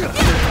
Yeah.